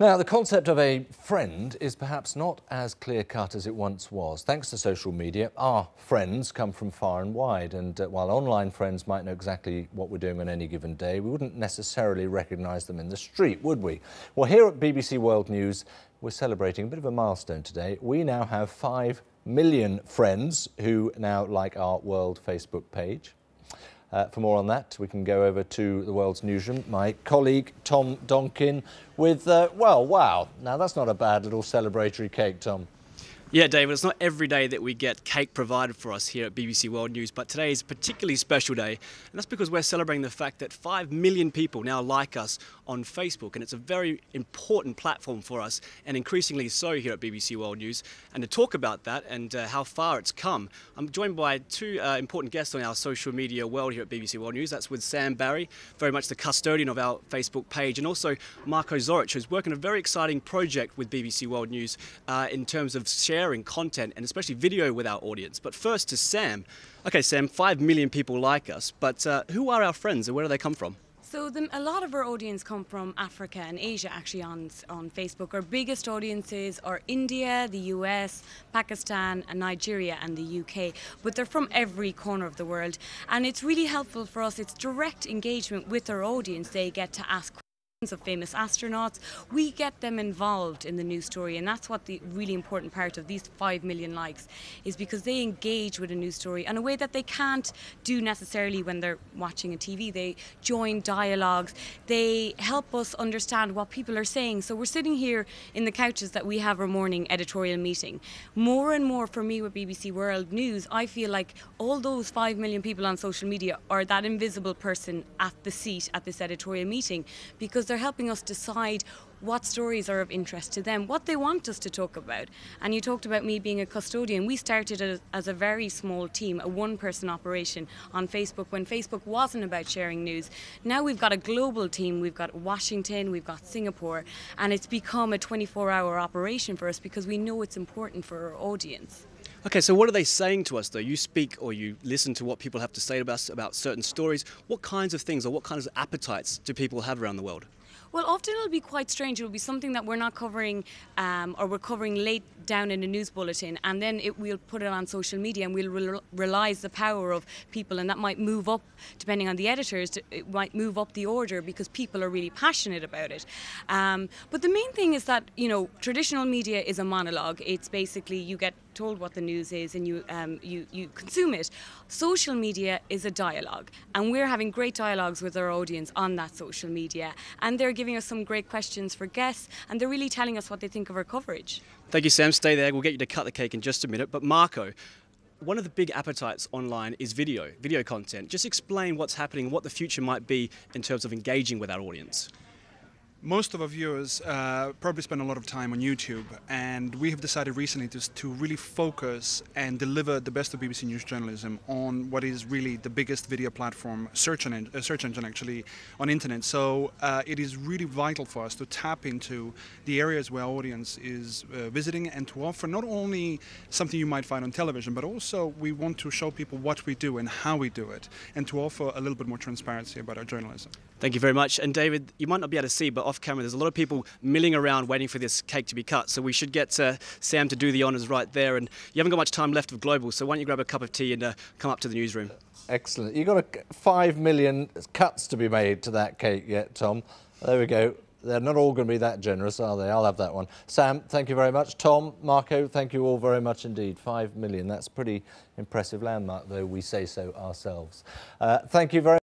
Now, the concept of a friend is perhaps not as clear-cut as it once was. Thanks to social media, our friends come from far and wide, and uh, while online friends might know exactly what we're doing on any given day, we wouldn't necessarily recognise them in the street, would we? Well, here at BBC World News, we're celebrating a bit of a milestone today. We now have 5 million friends who now like our World Facebook page. Uh, for more on that, we can go over to the World's Newsroom. My colleague Tom Donkin with, uh, well, wow. Now, that's not a bad little celebratory cake, Tom. Yeah, David, it's not every day that we get cake provided for us here at BBC World News, but today is a particularly special day, and that's because we're celebrating the fact that 5 million people now like us on Facebook, and it's a very important platform for us, and increasingly so here at BBC World News. And to talk about that and uh, how far it's come, I'm joined by two uh, important guests on our social media world here at BBC World News. That's with Sam Barry, very much the custodian of our Facebook page, and also Marco Zoric, who's working a very exciting project with BBC World News uh, in terms of sharing sharing content and especially video with our audience. But first to Sam. Okay, Sam, five million people like us, but uh, who are our friends and where do they come from? So the, a lot of our audience come from Africa and Asia actually on, on Facebook. Our biggest audiences are India, the US, Pakistan and Nigeria and the UK. But they're from every corner of the world. And it's really helpful for us. It's direct engagement with our audience. They get to ask of famous astronauts. We get them involved in the news story, and that's what the really important part of these 5 million likes is because they engage with a news story in a way that they can't do necessarily when they're watching a TV. They join dialogues, they help us understand what people are saying. So we're sitting here in the couches that we have our morning editorial meeting. More and more for me with BBC World News, I feel like all those 5 million people on social media are that invisible person at the seat at this editorial meeting because they're helping us decide what stories are of interest to them, what they want us to talk about. And you talked about me being a custodian. We started as, as a very small team, a one person operation on Facebook when Facebook wasn't about sharing news. Now we've got a global team, we've got Washington, we've got Singapore, and it's become a 24 hour operation for us because we know it's important for our audience. Okay, so what are they saying to us though? You speak or you listen to what people have to say to us about certain stories. What kinds of things or what kinds of appetites do people have around the world? Well, often it'll be quite strange. It'll be something that we're not covering um, or we're covering late down in a news bulletin, and then it, we'll put it on social media and we'll re- realize the power of people, and that might move up, depending on the editors, it might move up the order because people are really passionate about it. Um, but the main thing is that, you know, traditional media is a monologue. It's basically you get told what the news is and you, um, you, you consume it. Social media is a dialogue, and we're having great dialogues with our audience on that social media, and they're giving us some great questions for guests, and they're really telling us what they think of our coverage. Thank you, Sam. Stay there. We'll get you to cut the cake in just a minute. But Marco, one of the big appetites online is video, video content. Just explain what's happening, what the future might be in terms of engaging with our audience most of our viewers uh, probably spend a lot of time on YouTube, and we have decided recently to, to really focus and deliver the best of BBC News journalism on what is really the biggest video platform, search engine, uh, search engine actually, on internet. So uh, it is really vital for us to tap into the areas where our audience is uh, visiting and to offer not only something you might find on television, but also we want to show people what we do and how we do it, and to offer a little bit more transparency about our journalism. Thank you very much. And David, you might not be able to see, but off camera, there's a lot of people milling around waiting for this cake to be cut. So we should get uh, Sam to do the honours right there. And you haven't got much time left of Global, so why don't you grab a cup of tea and uh, come up to the newsroom? Excellent. You've got a, five million cuts to be made to that cake yet, Tom. There we go. They're not all going to be that generous, are they? I'll have that one. Sam, thank you very much. Tom, Marco, thank you all very much indeed. Five million. That's pretty impressive landmark, though we say so ourselves. Uh, thank you very